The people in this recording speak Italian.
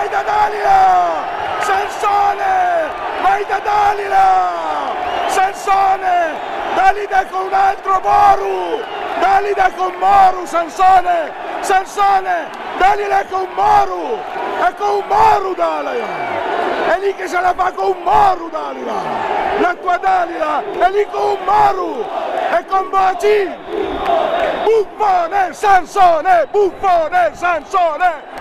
vai da Dalila! Sansone, Maida Dalila! Sansone, Dalida con un altro Moru! Dalida con Moru, Sansone! Sansone, Dalila con Moru! E con Moru Dalila! È lì che se la fa con un Moru Dalila! La tua Dalila è lì con un Moru! E con Baci! Buffone, Sansone, buffone, Sansone!